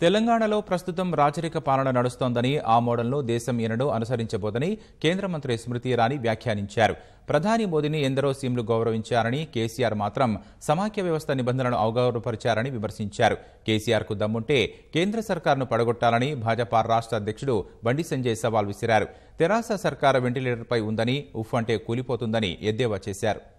తెలంగాణలో ప్రస్తుతం రాచరిక పాలన నడుస్తోందని ఆ మోడల్ను దేశం ఎన్నడూ అనుసరించబోదని కేంద్ర మంత్రి స్మృతి ఇరానీ వ్యాఖ్యానించారు. ప్రధాని మోదీని ఎందరో సీమ్లు గౌరవించారని కేసీఆర్ మాత్రం సమాఖ్య వ్యవస్థ నిబంధనలను అవగౌరవపరిచారని విమర్శించారు. కేసీఆర్కు దమ్ముంటే కేంద్ర సర్కార్ను పడగొట్టాలని భాజపా రాష్ట్ర అధ్యక్షుడు బండి సంజయ్ సవాల్ విసిరారు. తెరాస సర్కార్ వెంటిలేటర్పై ఉందని ఉఫ్ అంటే కూలిపోతుందని ఎద్దేవా చేశారు.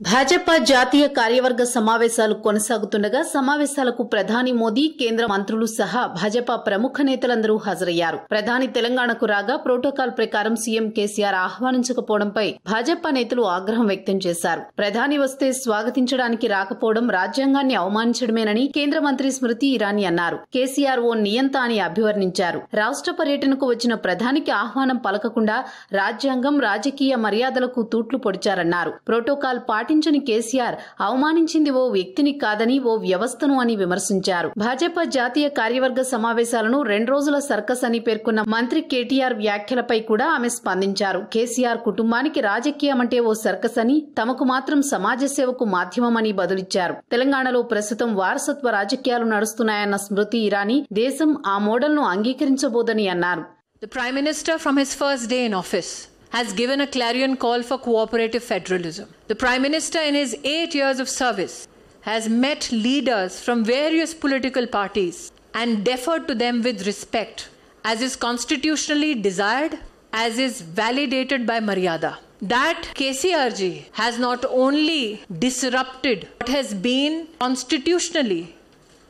భాజపా జాతీయ కార్యవర్గ సమావేశాలు కొనసాగుతుండగా సమావేశాలకు ప్రధాని మోదీ కేంద్ర మంత్రులు సహా భాజపా ప్రముఖ నేతలందరూ హాజరయ్యారు. ప్రధాని తెలంగాణకు రాగా ప్రోటోకాల్ ప్రకారం సీఎం కేసీఆర్ ఆహ్వానించకపోవడంపై భాజపా నేతలు ఆగ్రహం వ్యక్తం చేశారు. ప్రధాని వస్తే స్వాగతించడానికి రాకపోవడం రాజ్యాంగాన్ని అవమానించడమేనని కేంద్ర మంత్రి స్మృతి ఇరానీ అన్నారు. కేసీఆర్ ఓ నియంత అని అభివర్ణించారు. రాష్ట్ర పర్యటనకు వచ్చిన ప్రధానికి ఆహ్వానం పలకకుండా రాజ్యాంగం రాజకీయ మర్యాదలకు తూట్లు పొడిచారన్నారు. ప్రోటోకాల్ పాటించని కేసీఆర్ అవమానించింది ఓ వ్యక్తిని కాదని ఓ వ్యవస్థను అని విమర్శించారు. భాజపా జాతీయ కార్యవర్గ సమావేశాలను రెండు రోజుల సర్కస్ అని పేర్కొన్న మంత్రి కేటీఆర్ వ్యాఖ్యలపై కూడా ఆమె స్పందించారు. కేసీఆర్ కుటుంబానికి రాజకీయం అంటే ఓ సర్కస్ అని తమకు మాత్రం సమాజ సేవకు మాధ్యమమని బదులిచ్చారు. తెలంగాణలో ప్రస్తుతం వారసత్వ రాజకీయాలు నడుస్తున్నాయన్న స్మృతి ఇరానీ దేశం ఆ మోడల్ను అంగీకరించబోదని అన్నారు. The Prime Minister, from his first day in office, has given a clarion call for cooperative federalism. The Prime Minister, in his eight years of service, has met leaders from various political parties and deferred to them with respect, as is constitutionally desired, as is validated by Maryada. That KCRG has not only disrupted what has been constitutionally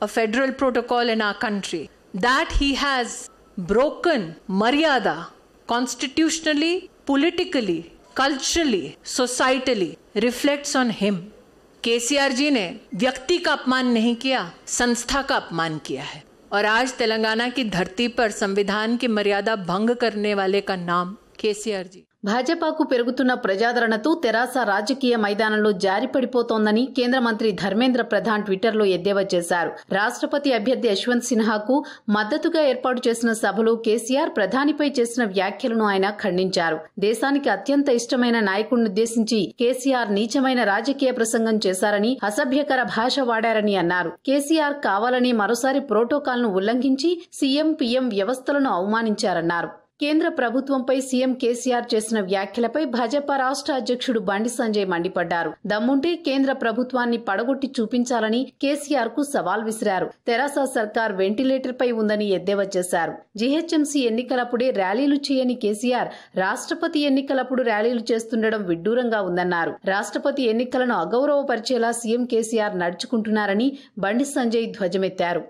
a federal protocol in our country, that he has broken Maryada constitutionally, politically, culturally, societally, reflects on him. KCR ji ने व्यक्ति का अपमान नहीं किया संस्था का अपमान किया है और आज तेलंगाना की धरती पर संविधान की मर्यादा भंग करने वाले का नाम केसीआर जी భాజపాకు పెరుగుతున్న ప్రజాదరణతో తెరాస రాజకీయ మైదానంలో జారిపడిపోతోందని కేంద్ర మంత్రి ధర్మేంద్ర ప్రధాన్ ట్విట్టర్లో ఎద్దేవా చేశారు. రాష్ట్రపతి అభ్యర్థి యశ్వంత్ సిన్హాకు మద్దతుగా ఏర్పాటు చేసిన సభలో కేసీఆర్ ప్రధానిపై చేసిన వ్యాఖ్యలను ఆయన ఖండించారు. దేశానికి అత్యంత ఇష్టమైన నాయకుడినుద్దేశించి కేసీఆర్ నీచమైన రాజకీయ ప్రసంగం చేశారని అసభ్యకర భాష వాడారని అన్నారు. కేసీఆర్ కావాలని మరోసారి ప్రోటోకాల్ను ఉల్లంఘించి సీఎం పీఎం వ్యవస్థలను అవమానించారన్నారు. కేంద్ర ప్రభుత్వంపై సీఎం కేసీఆర్ చేసిన వ్యాఖ్యలపై భాజపా రాష్ట్ర అధ్యక్షుడు బండి సంజయ్ మండిపడ్డారు. దమ్ముంటే కేంద్ర ప్రభుత్వాన్ని పడగొట్టి చూపించాలని కేసీఆర్కు సవాల్ విసిరారు. తెరాస సర్కార్ వెంటిలేటర్ పై ఉందని ఎద్దేవా చేశారు. జీహెచ్ఎంసీ ఎన్నికలప్పుడే ర్యాలీలు చేయని కేసీఆర్ రాష్ట్రపతి ఎన్నికలప్పుడు ర్యాలీలు చేస్తుండడం విడ్డూరంగా ఉందన్నారు. రాష్ట్రపతి ఎన్నికలను అగౌరవపరిచేలా సీఎం కేసీఆర్ నడుచుకుంటున్నారని బండి సంజయ్ ధ్వజమెత్తారు.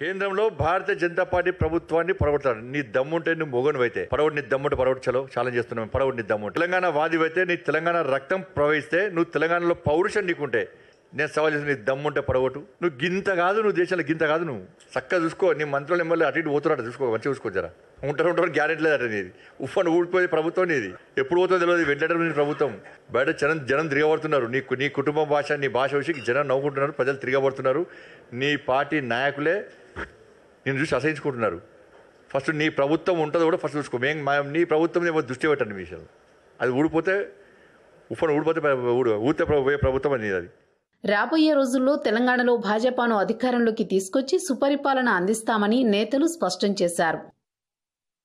కేంద్రంలో భారతీయ జనతా పార్టీ ప్రభుత్వాన్ని పడగొడతాడు నీ దమ్ముంటే నువ్వు మొగను అయితే. పడవడు నీ దమ్ముంటే పడవడు చలో. ఛాలెంజ్ చేస్తున్నాం పడవడు నీ దమ్ము తెలంగాణ వాదివైతే అయితే నీ తెలంగాణ రక్తం ప్రవహిస్తే నువ్వు తెలంగాణలో పౌరుషం నీకుంటే నేను సవాల్ చేసిన నీ దమ్ముంటే పడగొట్టు. నువ్వు గింత కాదు నువ్వు దేశంలో గింత కాదు నువ్వు. చక్కగా చూసుకో నీ మంత్రులు ఎమ్మెల్యే అటు ఇటు పోతున్నాడు చూసుకో మంచిగా చూసుకో జరా. ఉంటారు ఉంటారు గ్యారెంటీ లేదట నీది. ఉఫ్ఫను ఊడిపోయే ప్రభుత్వం నీది. ఎప్పుడు పోతుందో తెలియదు వెంటనే నీ ప్రభుత్వం. బయట జనం జనం తిరగబడుతున్నారు. నీ నీ కుటుంబ భాష నీ భాష విషయం జనం నవ్వుకుంటున్నారు ప్రజలు తిరగబడుతున్నారు. నీ పార్టీ నాయకులే నేను చూసి అసహించుకుంటున్నారు. ఫస్ట్ నీ ప్రభుత్వం ఉంటుందో కూడా ఫస్ట్ చూసుకో. మేము మా నీ ప్రభుత్వం ఏమో దృష్టి పెట్టండి మీ విషయంలో. అది ఊడిపోతే ఉఫను ఊడిపోతే ఊడు ఊతే పోయే ప్రభుత్వం అనేది అది రాబోయే రోజుల్లో తెలంగాణలో భాజపాను అధికారంలోకి తీసుకొచ్చి సుపరిపాలన అందిస్తామని నేతలు స్పష్టం చేశారు.